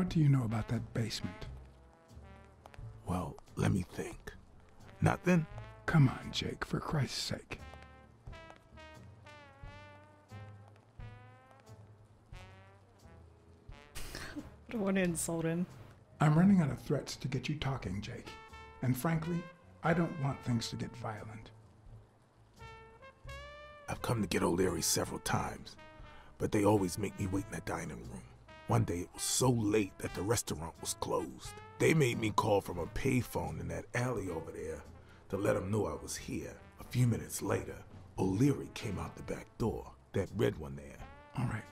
What do you know about that basement? Well, let me think. Nothing? Come on, Jake, for Christ's sake. I don't want to insult him. I'm running out of threats to get you talking, Jake. And frankly, I don't want things to get violent. I've come to get O'Leary several times, but they always make me wait in the dining room. One day it was so late that the restaurant was closed. They made me call from a payphone in that alley over there to let them know I was here. A few minutes later, O'Leary came out the back door, that red one there. All right.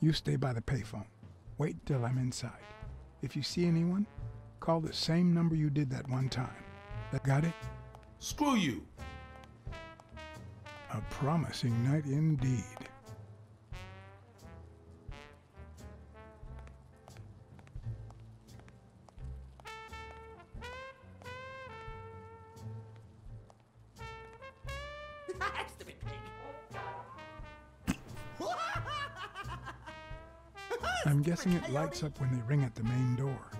You stay by the payphone. Wait till I'm inside. If you see anyone, call the same number you did that one time. That got it? Screw you! A promising night indeed. It lights up when they ring at the main door.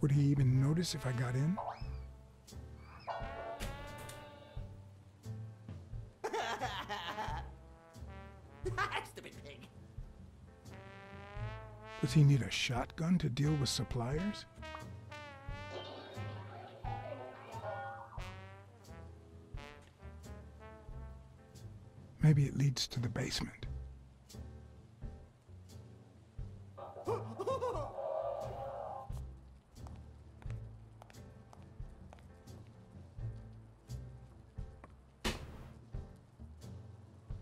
Would he even notice if I got in? Stupid pig. Does he need a shotgun to deal with suppliers? Maybe it leads to the basement.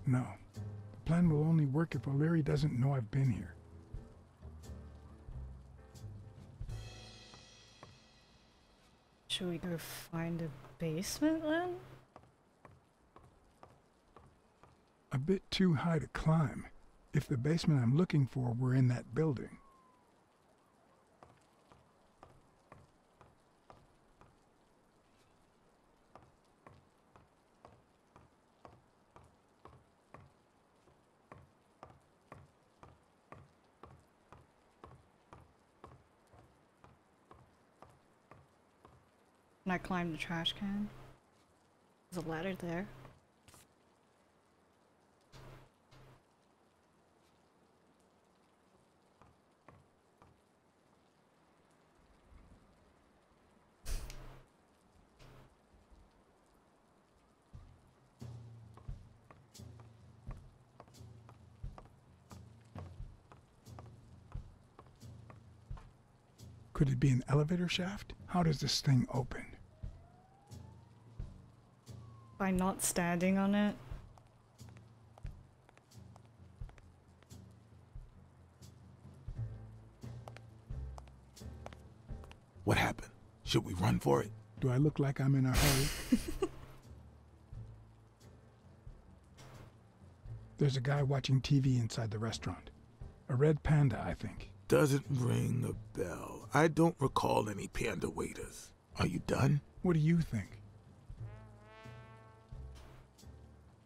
No. The plan will only work if O'Leary doesn't know I've been here. Should we go find a basement then? A bit too high to climb. If the basement I'm looking for were in that building. Can I climb the trash can? There's a ladder there. Could it be an elevator shaft? How does this thing open? By not standing on it? What happened? Should we run for it? Do I look like I'm in a hurry? There's a guy watching TV inside the restaurant. A red panda, I think. Doesn't ring a bell. I don't recall any panda waiters. Are you done? What do you think?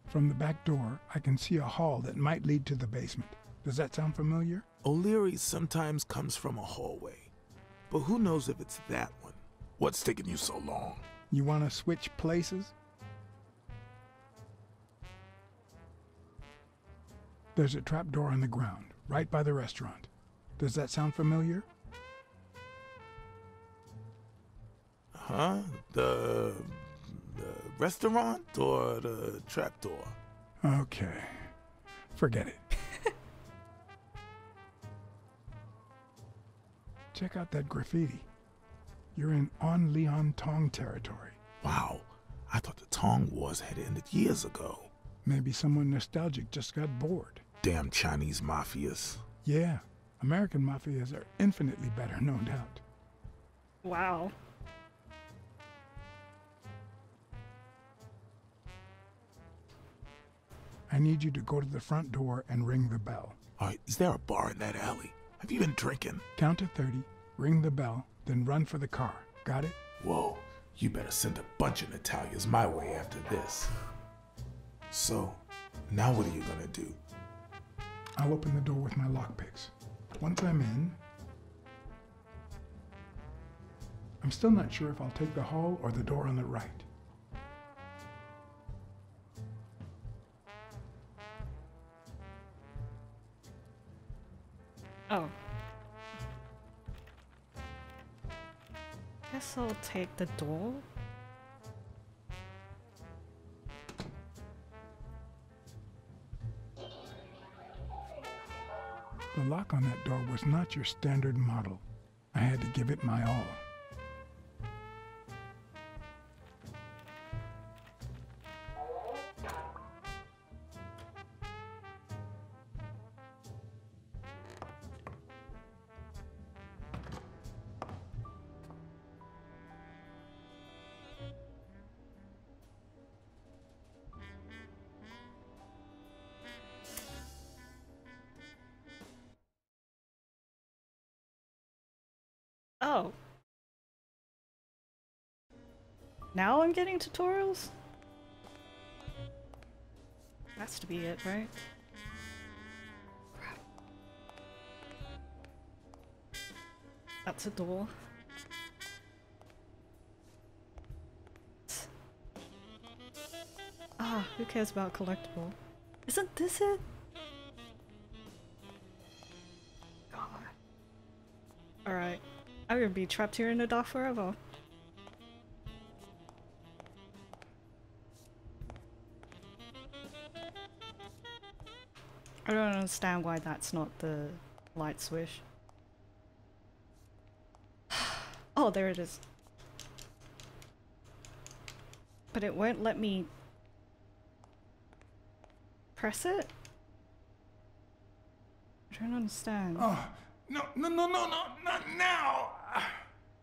From the back door, I can see a hall that might lead to the basement. Does that sound familiar? O'Leary sometimes comes from a hallway. But who knows if it's that one? What's taking you so long? You want to switch places? There's a trap door on the ground, right by the restaurant. Does that sound familiar? Huh? The, the restaurant or the trapdoor? Okay. Forget it. Check out that graffiti. You're in On Leong Tong territory. Wow, I thought the Tong Wars had ended years ago. Maybe someone nostalgic just got bored. Damn Chinese mafias. Yeah, American mafias are infinitely better, no doubt. Wow. I need you to go to the front door and ring the bell. All right, is there a bar in that alley? Have you been drinking? Count to 30, ring the bell, then run for the car. Got it? Whoa, you better send a bunch of Natalias my way after this. So, now what are you gonna do? I'll open the door with my lockpicks. Once I'm in, I'm still not sure if I'll take the hall or the door on the right. Oh. Guess I'll take the door. On that door was not your standard model. I had to give it my all. Oh. Now I'm getting tutorials? Has to be it, right? Crap. That's a door. Ah, who cares about collectible? Isn't this it? Gonna be trapped here in the dark forever. I don't understand why that's not the light switch. oh, there it is. But it won't let me press it? I don't understand. Oh, no, no, no, no, no, not now!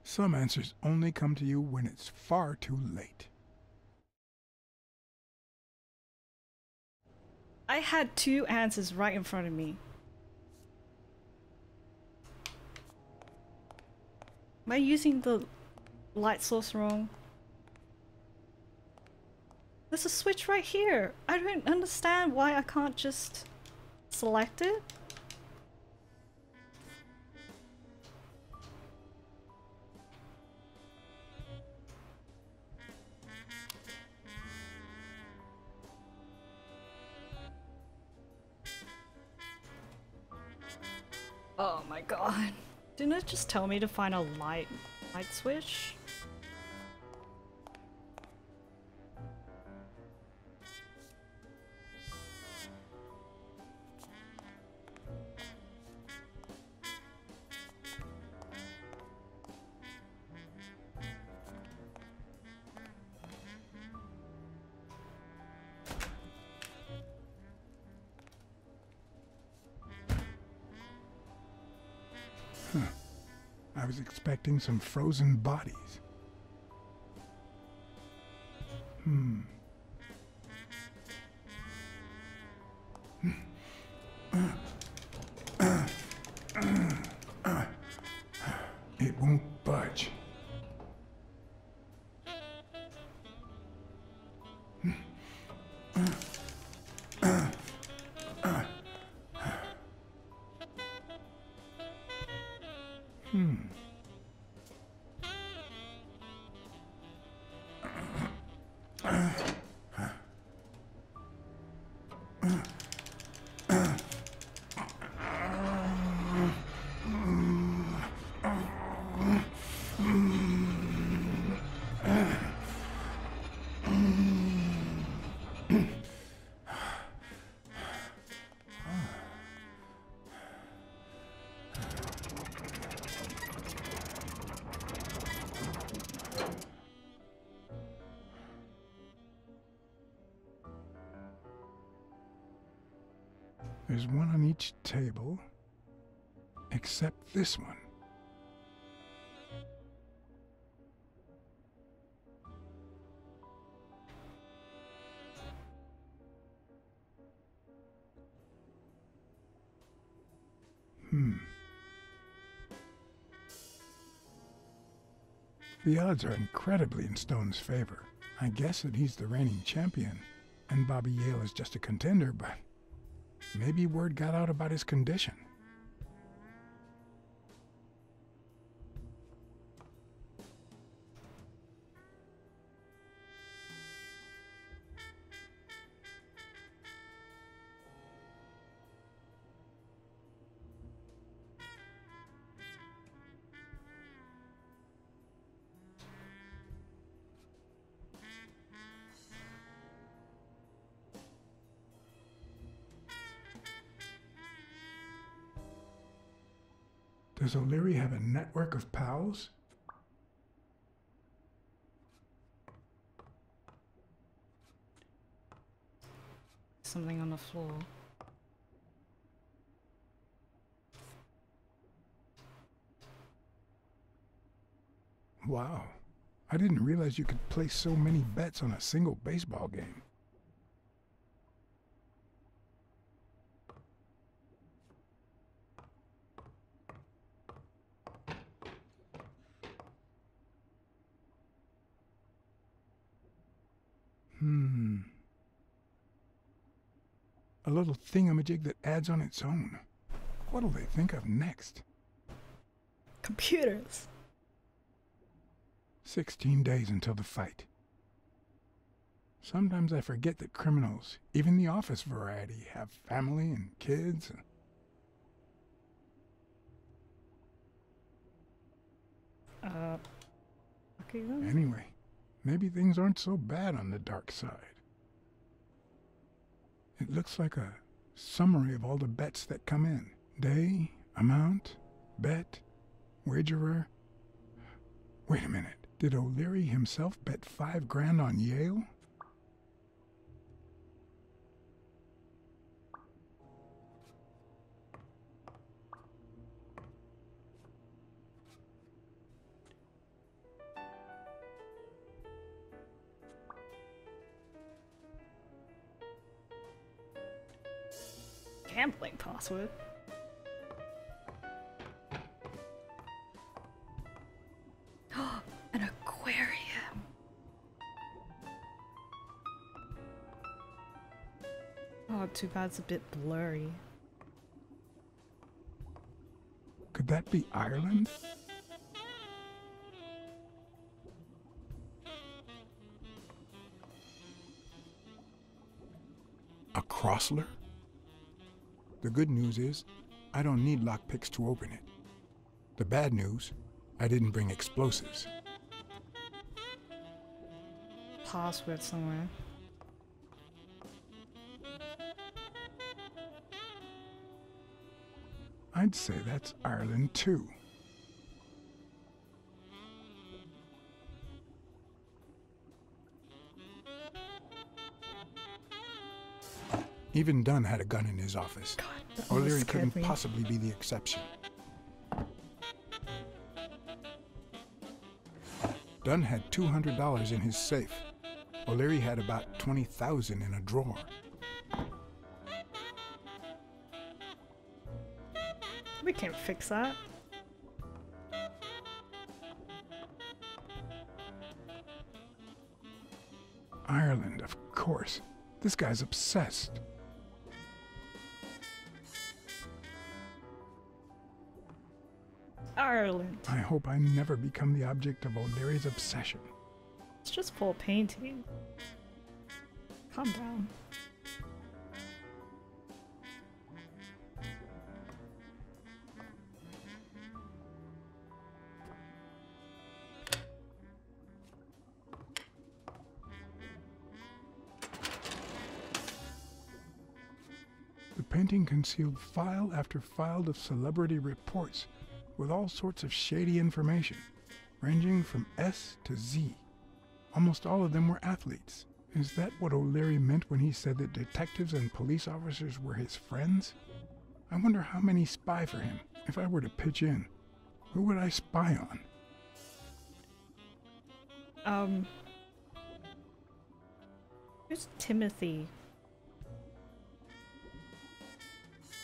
Some answers only come to you when it's far too late. I had two answers right in front of me. Am I using the light source wrong? There's a switch right here. I don't understand why I can't just select it. Tell me to find a light light switch? Was expecting some frozen bodies. There's one on each table, except this one. Hmm. The odds are incredibly in Stone's favor. I guess that he's the reigning champion, and Bobby Yale is just a contender, but Maybe word got out about his condition. Does O'Leary have a network of pals? Something on the floor. Wow. I didn't realize you could place so many bets on a single baseball game. A little thingamajig that adds on its own. What'll they think of next? Computers. 16 days until the fight. Sometimes I forget that criminals, even the office variety, have family and kids. Uh. Okay. Anyway, maybe things aren't so bad on the dark side. It looks like a summary of all the bets that come in day, amount, bet, wagerer. Wait a minute. Did O'Leary himself bet five grand on Yale? Password. An aquarium. Oh, too bad it's a bit blurry. Could that be Ireland? A Crossler? The good news is, I don't need lockpicks to open it. The bad news, I didn't bring explosives. Password somewhere. I'd say that's Ireland too. Even Dunn had a gun in his office. God, O'Leary couldn't me. possibly be the exception. Dunn had $200 in his safe. O'Leary had about 20,000 in a drawer. We can't fix that. Ireland, of course. This guy's obsessed. Ireland. I hope I never become the object of O'Leary's obsession. It's just for painting. Calm down. The painting concealed file after file of celebrity reports with all sorts of shady information, ranging from S to Z. Almost all of them were athletes. Is that what O'Leary meant when he said that detectives and police officers were his friends? I wonder how many spy for him. If I were to pitch in, who would I spy on? Um. Who's Timothy?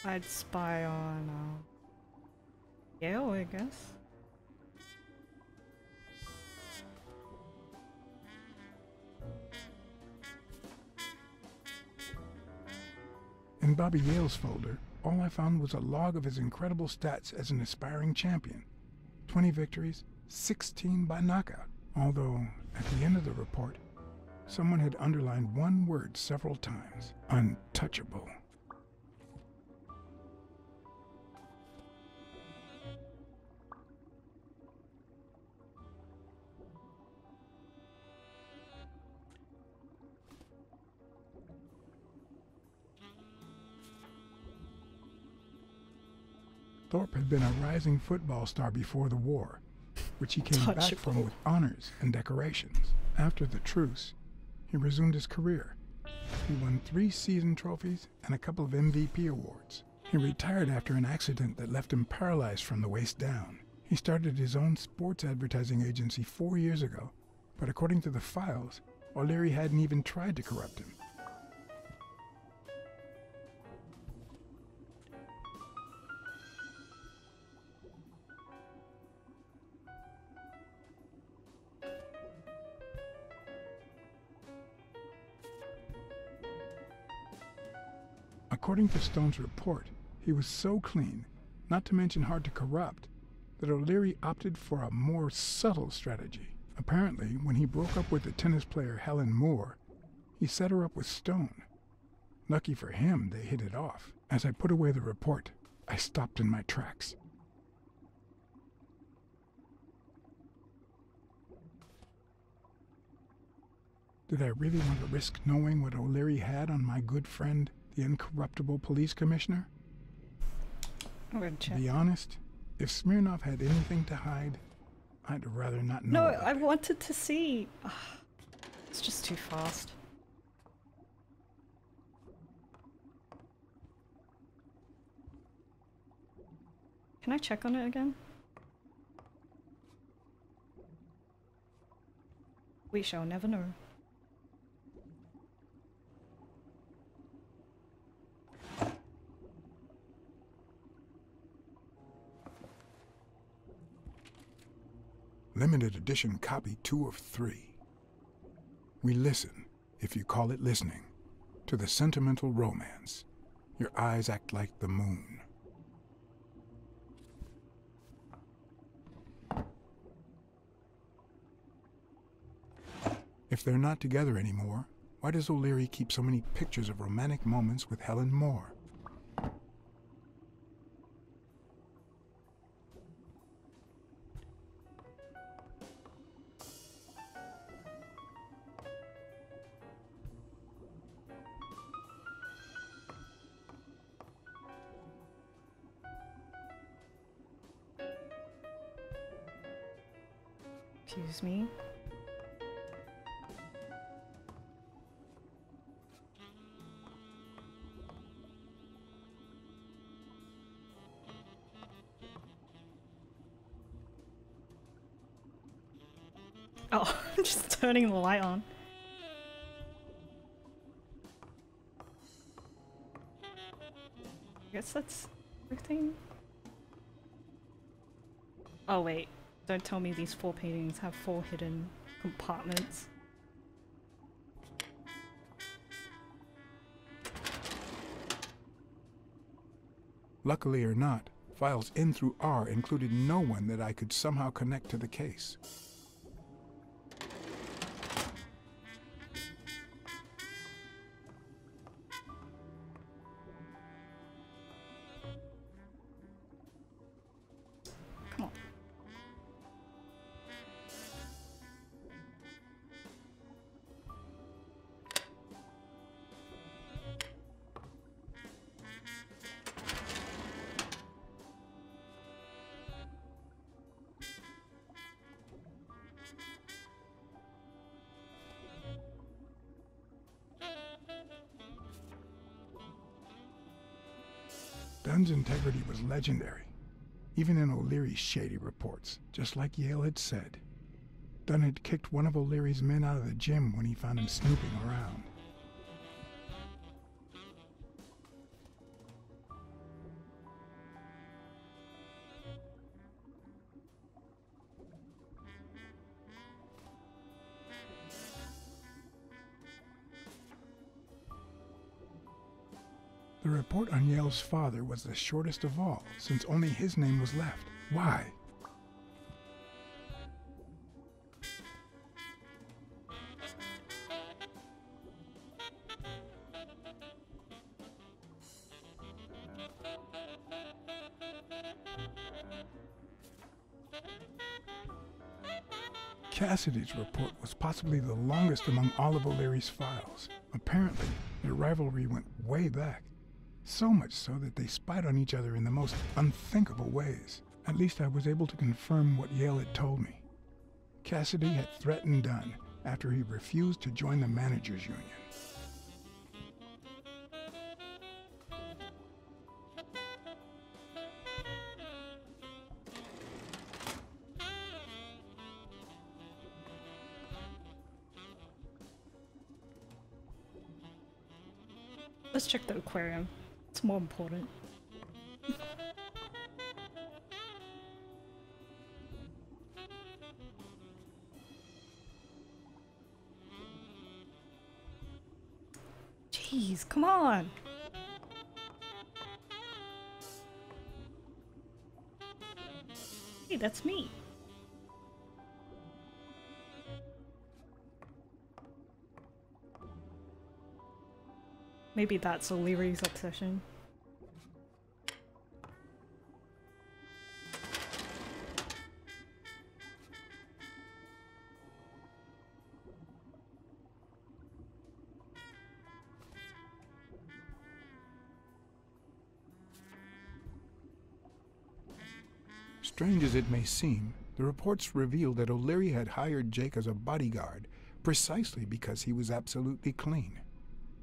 I'd spy on, uh. I guess. In In Bobby Yale's folder, all I found was a log of his incredible stats as an aspiring champion 20 victories, 16 by knockout. Although, at the end of the report, someone had underlined one word several times untouchable. Thorpe had been a rising football star before the war, which he came back from with honors and decorations. After the truce, he resumed his career. He won three season trophies and a couple of MVP awards. He retired after an accident that left him paralyzed from the waist down. He started his own sports advertising agency four years ago, but according to the files, O'Leary hadn't even tried to corrupt him. According to Stone's report, he was so clean, not to mention hard to corrupt, that O'Leary opted for a more subtle strategy. Apparently, when he broke up with the tennis player Helen Moore, he set her up with Stone. Lucky for him, they hit it off. As I put away the report, I stopped in my tracks. Did I really want to risk knowing what O'Leary had on my good friend, the incorruptible police commissioner? Be honest, if Smirnov had anything to hide, I'd rather not know. No, I it. wanted to see. Ah, It's just too fast. Can I check on it again? We shall never know. Limited edition copy two of three. We listen, if you call it listening, to the sentimental romance. Your eyes act like the moon. If they're not together anymore, why does O'Leary keep so many pictures of romantic moments with Helen Moore? Excuse me. Oh, I'm just turning the light on. I guess that's everything. Oh wait, don't tell me these four paintings have four hidden compartments. Luckily or not, files N through R included no one that I could somehow connect to the case. Dunn's integrity was legendary, even in O'Leary's shady reports, just like Yale had said. Dunn had kicked one of O'Leary's men out of the gym when he found him snooping around. Report on Yale's father was the shortest of all, since only his name was left. Why? Cassidy's report was possibly the longest among all of O'Leary's files. Apparently, their rivalry went way back. So much so that they spied on each other in the most unthinkable ways. At least I was able to confirm what Yale had told me. Cassidy had threatened Dunn after he refused to join the managers union. Let's check the aquarium. More important. Jeez, come on. Hey, that's me. Maybe that's O'Leary's obsession. Strange as it may seem, the reports reveal that O'Leary had hired Jake as a bodyguard precisely because he was absolutely clean.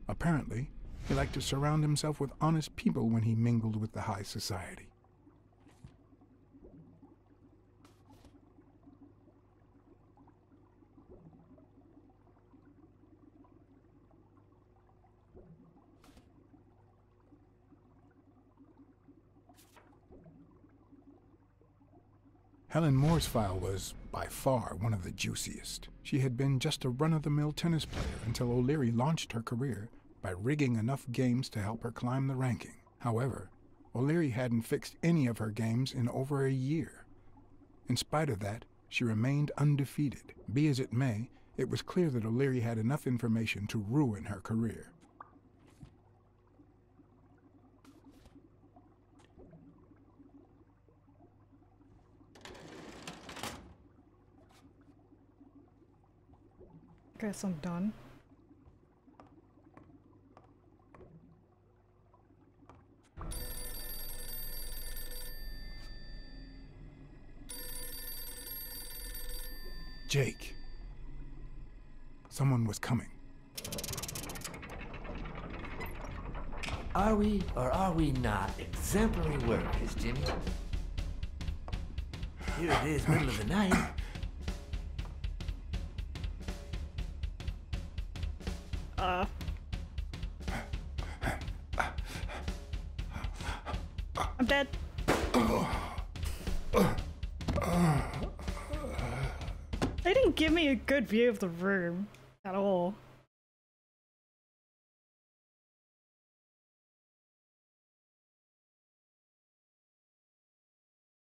Apparently, he liked to surround himself with honest people when he mingled with the high society. Helen Moore's file was, by far, one of the juiciest. She had been just a run of the mill tennis player until O'Leary launched her career by rigging enough games to help her climb the ranking. However, O'Leary hadn't fixed any of her games in over a year. In spite of that, she remained undefeated. Be as it may, it was clear that O'Leary had enough information to ruin her career. Guess I'm done. Jake. Someone was coming. Are we or are we not exemplary workers, Jimmy? Here it is, middle of the night. View of the room.